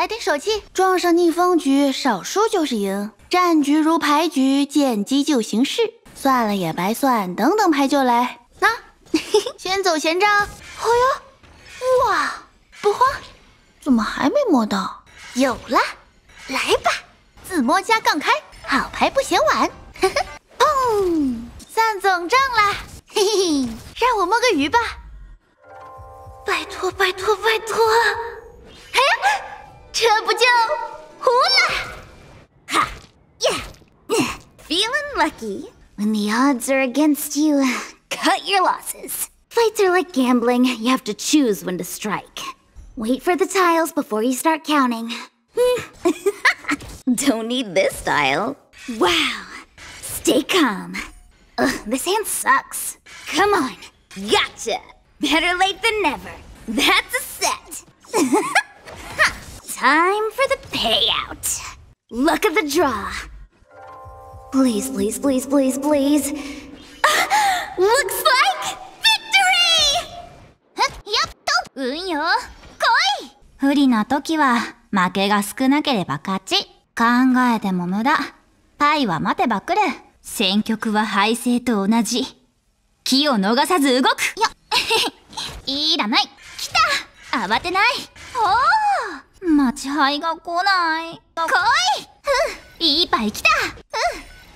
来点手气，撞上逆风局，少输就是赢。战局如牌局，见机就行事。算了也白算，等等牌就来。那 先走前账。哦哟，哇，不慌，怎么还没摸到？有了，来吧，自摸加杠开，好牌不嫌晚。砰，算总账啦。嘿嘿，让我摸个鱼吧。拜托拜托拜 lucky when the odds are against you. Cut your losses. Fights are like gambling. You have to choose when to strike. Wait for the tiles before you start counting. Don't need this tile. Wow. Stay calm. Ugh, this hand sucks. Come on. Gotcha. Better late than never. That's a set. Time for the payout. Luck of the draw. Please, please, please, please, please. Looks like victory! やっと運よ来い不利な時は負けが少なければ勝ち。考えても無駄。パイは待てば来る。戦局は敗勢と同じ。気を逃さず動くや いらない来た慌てないおお待ち牌が来ない。来いいいパイ来たうん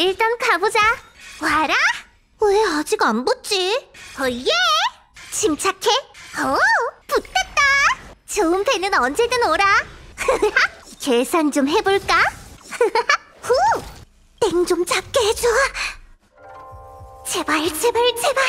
일단 가보자. 와라? 왜 아직 안 붙지? 어예! 침착해. 오, 붙었다. 좋은 패는 언제든 오라. 계산 좀 해볼까? 후! 땡 좀 잡게 해줘. 제발, 제발, 제발.